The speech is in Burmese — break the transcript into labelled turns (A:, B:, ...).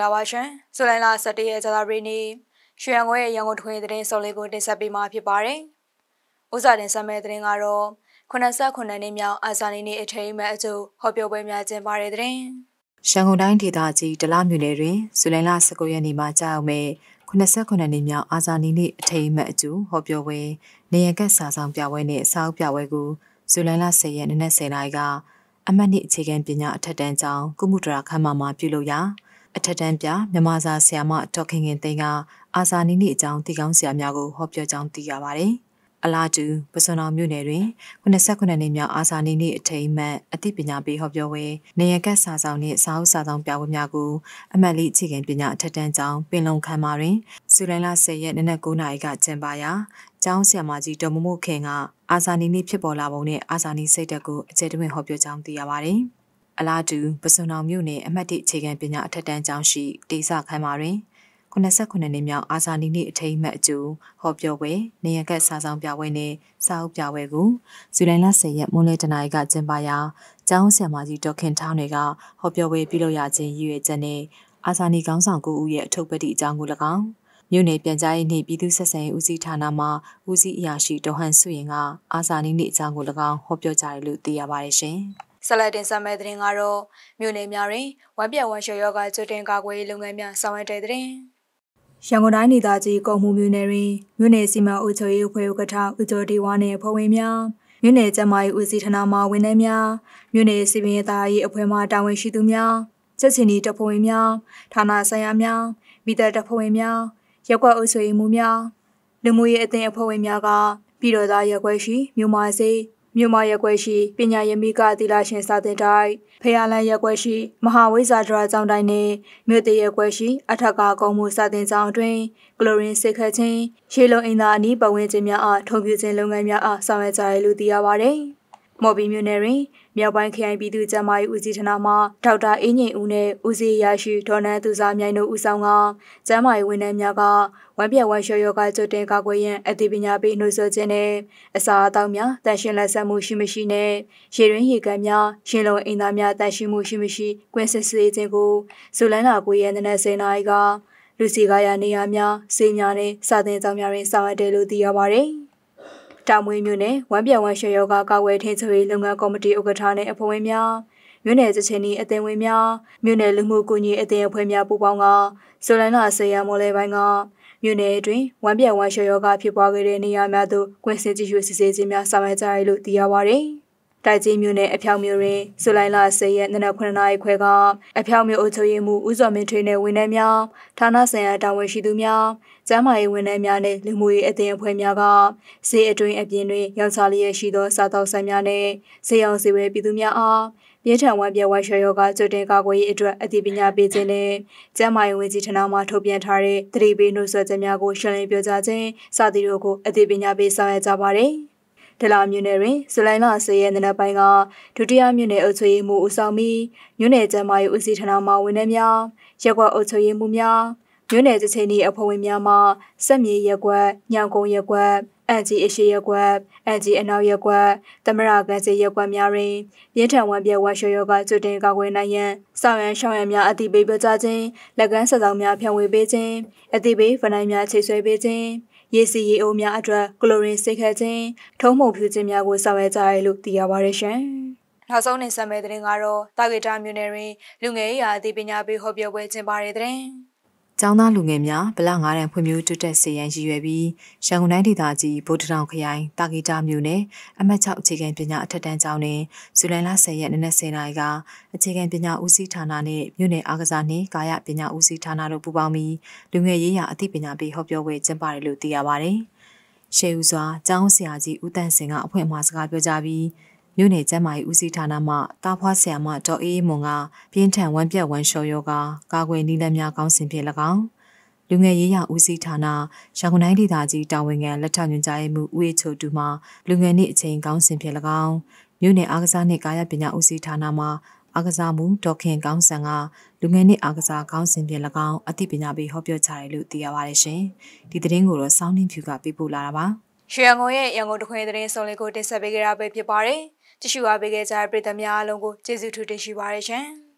A: ္ဂလာပါရှင်။ဇူလိုင်လ17ရက်ဇာတာပရီနေ့ရွှေရန်ကုန်ရဲ့ရန်ကုန်ထွေသတင်းစုံလေးကိုတင်ဆက်ပေးမှာဖြစ်ပါတယ်။ဥစားတင်ဆက်မဲ့သတင်းကတော့89နှစ်မြောက်အာဇာနည်နေ့အထိမ်းအမှတ်အကျိုးဟောပြောပွဲများကျင်းပတဲ့သတင်း။
B: ရန်ကုန်တိုင်းဒေသကြီးဒလမြို့နယ်တွင်ဇူလိုင်လ19ရက်နေ့မှာကြာရောက်မဲ့89နှစ်မြောက်အာဇာနည်နေ့အထိမ်းအမှတ်အကျိုးဟောပြောပွဲနေရကတ်စာဆောင်ပြပွဲနှင့်စာအုပ်ပြပွဲကိုဇူလိုင်လ10ရက်နေ့နဲ့10နာရီကအမှတ်နှစ်အခြေခံပညာအထက်တန်းကျောင်းကုမှုတရာခမ်းမမှာပြုလုပ်ရာ အထက်တန်းပြမြန်မာစာဆရာမဒေါက်ခင်ခင်သိန်းကအာဇာနည်နေ့အကြောင်းတည်ကောင်းဆရာများကိုဟောပြောကြောင်းသိရပါတယ်။အလားတူပစွန်တော်မြို့နယ်တွင်89နှစ်မြောက်အာဇာနည်နေ့အထိမ်းအမှတ်အသိပညာပေးဟောပြောပွဲနေရကတ်စာဆောင်နှင့်စာအုပ်စာဆောင်ပြပွဲများကိုအမှတ်လေးအခြေခံပညာအထက်တန်းကျောင်းပင်လုံခမ်းမတွင်ဇူလိုင်လ10ရက်နေ့နက်9:00နာရီကကျင်းပရာကျောင်းဆရာမကြီးဒေါ်မမို့ခင်ကအာဇာနည်နေ့ဖြစ်ပေါ်လာပုံနဲ့အာဇာနည်စိတ်သက်ကိုအကျယ်တဝင့်ဟောပြောကြောင်းသိရပါတယ်။ အလားတူပစုံတော်မြို့နယ်အမှတ်၁အခြေခံပညာအထက်တန်းကျောင်းရှိဒေသခမ်းမှာတွင်89နှစ်မြောက်အာဇာနည်နေ့အထိမ်းအမှတ်အကျိုးဟောပြောပွဲနေရကတ်စာဆောင်ပြပွဲနဲ့စာအုပ်ပြပွဲကိုဇူလိုင်လ10ရက်မွန်းလယ်တနာရီကကျင်းပရာကျောင်းဆရာမကြီးဒေါခင်ထောင်းတွေကဟောပြောပွဲပြုလုပ်ရခြင်းရည်ရွယ်ချက်နဲ့အာဇာနည်ကောင်းဆောင်ကိုဦးရဲ့အထုပ်ပတိအကြောင်းကို၎င်းမြို့နယ်ပြန်ကြားရေးနှင့်ပြည်သူ့ဆက်ဆံရေးဦးစီးဌာနမှဦးစီးအရာရှိဒေါဟန်ဆွေရင်ကအာဇာနည်နေ့အကြောင်းကို၎င်းဟောပြောကြားတယ်လို့သိရပါတယ်ရှင်။
A: ဆက်လက်တင်ဆက်မယ့်သတင်းကတော့မြို့နယ်များတွင်ဝမ်ပြက်ဝမ်ရှော်ယောဂကျွတင်ကာကွယ်ရေးလုပ်ငန်းများဆောင်ရွက်တဲ့သတင်းရန်ကုန်တိုင်းဒေသကြီးကုံမှုမြို့နယ်တွင်မြို့နယ်စီမံအုပ်ချုပ်ရေးအဖွဲ့ဥက္ကဋ္ဌဦးကျော်ဒီဝါနှင့်ဖွဲ့ဝင်များမြို့နယ်ကျန်းမာရေးဦးစီးဌာနမှဝန်ထမ်းများမြို့နယ်စီမံသားရေးအဖွဲ့မှတာဝန်ရှိသူများစစ်စင်ဒီတပ်ဖွဲ့ဝင်များဌာနဆိုင်ရာများမိသက်တပ်ဖွဲ့ဝင်များရက်ကွက်အုပ်ချုပ်ရေးမှူးများလူမှုရေးအသင်းအဖွဲ့ဝင်များကပြည်တော်သားရက်ကွက်ရှိမြို့မာစေ မြို့မရက်ွက်ရှိပညာရမိကသီလရှင်စာသင်တိုင်းဖယားလန်ရက်ွက်ရှိမဟာဝိဇာဒရာကျောင်းတိုင်းနှင့်မြို့တရရက်ွက်ရှိအထက်ကကုံမှုစာသင်ကျောင်းတွင်ကလိုရင်စစ်ခတ်ခြင်းရှေးလုံးအင်သာအနီးပတ်ဝန်းကျင်များအားထုံပြခြင်းလုပ်ငန်းများအားဆောင်ရွက်ကြရလို့သိရပါသည်။ မော်ဘီမြို့နယ်တွင်မြောက်ပိုင်းခရိုင်ပြည်သူ့ကျန်းမာရေးဦးစီးဌာနမှဒေါက်တာအင်းငိန်ဦးနဲ့ဦးစီးရရှိဒေါ်နန်းသူစာမြိုင်တို့ဦးဆောင်ကကျန်းမာရေးဝန်ထမ်းများကဝမ်ပြက်ဝမ်ရှော့ယောဂကျွတ်တင်ကာကွယ်ရန်အသိပညာပေးနှိုးဆော်ခြင်းနဲ့အစာအသောက်များတန်ရှင်းလက်ဆက်မှုရှိမရှိနဲ့ရေရင်းရေကန်များရှင်လုံးအင်သားများတန်ရှင်းမှုရှိမရှိကွင်းစစ်ဆေးခြင်းကိုဇူလန်လာကိုရဲတဲ့10နာရီကလူစီကားရနေရာများစေများနဲ့စာသင်ကျောင်းများတွင်ဆောင်ရွက်တယ်လို့သိရပါတယ်။ တာမွေးမြို့နယ်ဝမ်ပြက်ဝမ်ရှော့ယောဂကာကွယ်ထင်းချွေလုပ်ငန်းကော်မတီဥက္ကဋ္ဌနဲ့အဖွဲ့ဝင်များမြို့နယ်ချချင်းဤအသင်းဝင်များမြို့နယ်လူမှုကူညီအသင်းအဖွဲ့များပူးပေါင်းကဇူလိုင်လ10ရက်မိုးလယ်ပိုင်းကမြို့နယ်အတွင်းဝမ်းပြက်ဝမ်းလျှော်ယောဂဖြစ်ပွားခဲ့တဲ့နေရာများသို့ကွင်းစင်ကြည့်ရှုစစ်ဆေးခြင်းများဆောင်ရွက်ကြရလို့သိရပါဗျ။ တိုက်ကြီးမြို့နယ်အဖျောက်မြို့တွင်ဇူလိုင်လ10ရက်နေ့နက်9နာရီခွဲကအဖျောက်မြို့အုပ်ချုပ်ရေးမှူးဦးစောမင်းထွေးနဲ့ဝန်ထမ်းများဌာနဆိုင်ရာတာဝန်ရှိသူများကျန်းမာရေးဝန်ထမ်းများနဲ့လူမှုရေးအသင်းအဖွဲ့များကဈေးအတွင်းအပြင်တွင်ရောင်းချလျက်ရှိသောစားသောက်ဆိုင်များနဲ့ဈေးရောင်းဈေးဝယ်ပြည်သူများအားပြင်းထန်ဝမ်းပြဝမ်းလျှော်ယောဂကျွတ်တင်ကာကွယ်ရေးအတွက်အသိပညာပေးခြင်းနဲ့ကျန်းမာရေးဝန်ကြီးဌာနမှထုတ်ပြန်ထားတဲ့သတိပေးနှိုးဆွချက်များကိုရှင်းလင်းပြောကြားခြင်းစသည်တို့ကိုအသိပညာပေးဆောင်ရွက်ကြပါတယ်။ ဒလာမြို့နယ်တွင်ဇူလိုင်လ10ရက်နေ့ပိုင်းကဒုတိယမြို့နယ်အုပ်ချုပ်ရေးမှူးဦးဆောင်ပြီးမြို့နယ်ကျန်းမာရေးဦးစီးဌာနမှဝန်ထမ်းများရက်ကွက်အုပ်ချုပ်ရေးမှူးများမြို့နယ်ချင်းချင်းအဖွဲ့ဝင်များမှစက်မြေရက်ကွက်ညောင်ကုန်းရက်ကွက်အန်ဂျီအရှိရက်ကွက်အန်ဂျီအနောက်ရက်ကွက်သမရကန်စီရက်ကွက်များတွင်ပြင်းထန်ဝမ်းပြဲဝမ်းလျှော်ယောဂကျွတင်ကာကွယ်နိုင်ရန်ဆောင်ရန်ရှောင်းရန်များအတိပေးပြောကြားခြင်းလက်ကမ်းဆက်ဆောင်များဖြန့်ဝေပေးခြင်းအတိပေးဗနိုင်များချိတ်ဆွဲပေးခြင်း ရေစီရေအိုးများအတွက်ကလိုရင်စိတ်ခတ်ခြင်းထုံးမှုဖြူခြင်းများကိုဆောင်ရွက်ကြရလို့သိရပါတယ်ရှင်။နောက်ဆုံးနေဆက်မဲ့တဲ့တင်ကတော့တာဂီတာမြို့နယ်တွင်လူငယ်ရေးရာအသိပညာပေးဟောပြောပွဲကျင်းပတဲ့တဲ့
B: ကျောင်းသားလူငယ်များဗလငါးတန်ဖွံ့ဖြိုးတိုးတက်စေရန်ရည်ရွယ်ပြီးရန်ကုန်တိုင်းဒေသကြီးဗုဒ္ဓတောင်ခရိုင်တာဂီတာမြို့နယ်အမှတ်6အခြေခံပညာအထက်တန်းကျောင်းတွင်ဇူလိုင်လ10ရက်နေ့နဲ့10နာရီကအခြေခံပညာဦးစီးဌာနနှင့်မြို့နယ်အားကစားနှင့်ကာယပညာဦးစီးဌာနတို့ပူးပေါင်းပြီးလူငယ်ရေးရာအသိပညာပေးဟောပြောပွဲကျင်းပတယ်လို့သိရပါတယ်။ရှေးဦးစွာကျောင်းဆရာကြီးဦးတန့်စင်ကအဖွင့်အမှာစကားပြောကြားပြီး မြို့နယ်ကျန်းမာရေးဦးစီးဌာနမှတာဖွားဆရာမဒေါ်အေးမွန်ကပြင်းထန်ဝမ်းပြက်ဝမ်းလျှော်ယောဂကာကွယ်နည်းလမ်းများကောင်းစဉ်ဖြင့်၎င်းလူငယ်ရေးရာဦးစီးဌာနရန်ကုန်တိုင်းဒေသကြီးတာဝန်ခံလက်ထောက်ညွှန်ကြားရေးမှူးဦးအေချိုတူမှလူငယ်နေ့အချိန်ကောင်းစဉ်ဖြင့်၎င်းမြို့နယ်အားကစားနှင့်ကာယပညာဦးစီးဌာနမှအားကစားမှုဒေါခင်ကောင်းဆန်ကလူငယ်နှစ်အားကစားကောင်းစဉ်ဖြင့်၎င်းအသိပညာပေးဟောပြောချတယ်လို့သိရပါတယ်ရှင်။ဒီသတင်းကိုတော့စောင်းနှင်းဖြူကပေးပို့လာတာပါ။
A: ရွှေရန်ကုန်ရဲ့ရန်ကုန်တခွင်သတင်းစုံလေးကိုတင်ဆက်ပေးကြတာပဲဖြစ်ပါတယ်။ ကြည့်ရှုအားပေးခဲ့ကြတဲ့ပရိသတ်များအားလုံးကိုကျေးဇူးထူးတင်ရှိပါရရှင်။